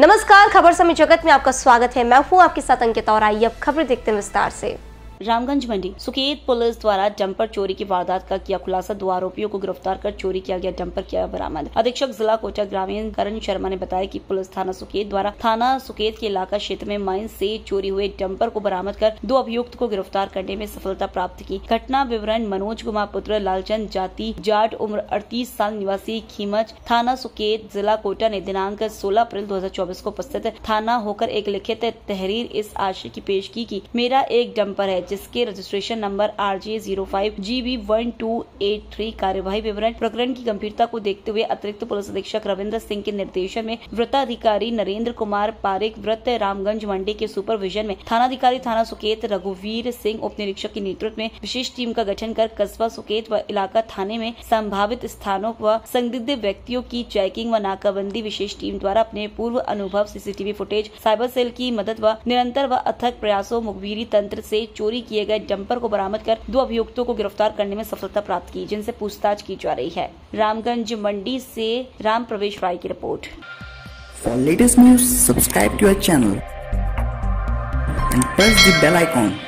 नमस्कार, खबर समय जगत में आपका स्वागत है। मैं हूँ आपके साथ अंकिता और आइए अब खबर देखते हैं विस्तार से। रामगंज मंडी। सुकेत पुलिस द्वारा डंपर चोरी की वारदात का किया खुलासा। दो आरोपियों को गिरफ़्तार कर चोरी किया गया, डंपर किया बरामद। अधीक्षक जिला कोटा ग्रामीण करण शर्मा ने बताया कि पुलिस थाना सुकेत द्वारा, थाना सुकेत के इलाका क्षेत्र में माइन से चोरी हुए डंपर को बरामद कर दो अभियुक्त को गिरफ़्तार करने में सफलता प्राप्त की। घटना विवरण, मनोज कुमार पुत्र, लालचंद जाति, जाट, उम्र अड़तीस साल, निवासी खीमच थाना सुकेत जिला कोटा ने दिनांक सोलह अप्रैल दो हज़ार चौबीस को उपस्थित थाना होकर एक लिखित तहरीर इस आशय की पेश की कि मेरा एक डंपर है जिसके registration number R J zero five G B one two eight three कार्यवाही विवरण प्रकरण की गंभीरता को देखते हुए अतिरिक्त पुलिस अधीक्षक रविंद्र सिंह के निर्देशन में वृत्ताधिकारी नरेंद्र कुमार पारिक व्रत रामगंज मंडी के सुपरविजन में थानाधिकारी थाना सुकेत रघुवीर सिंह उप निरीक्षक के नेतृत्व में विशेष टीम का गठन कर कस्बा सुकेत व इलाका थाने में संभावित स्थानों व संदिग्ध व्यक्तियों की चेकिंग व नाकाबंदी विशेष टीम द्वारा अपने पूर्व अनुभव सीसीटीवी फुटेज, साइबर सेल की मदद व निरंतर व अथक प्रयासों मुखबिरी तंत्र से चोरी किए गए डंपर को बरामद कर दो अभियुक्तों को गिरफ़्तार करने में सफलता प्राप्त की, जिनसे पूछताछ की जा रही है। रामगंज मंडी से राम प्रवेश राय की report. For latest news subscribe to channel and press the bell icon.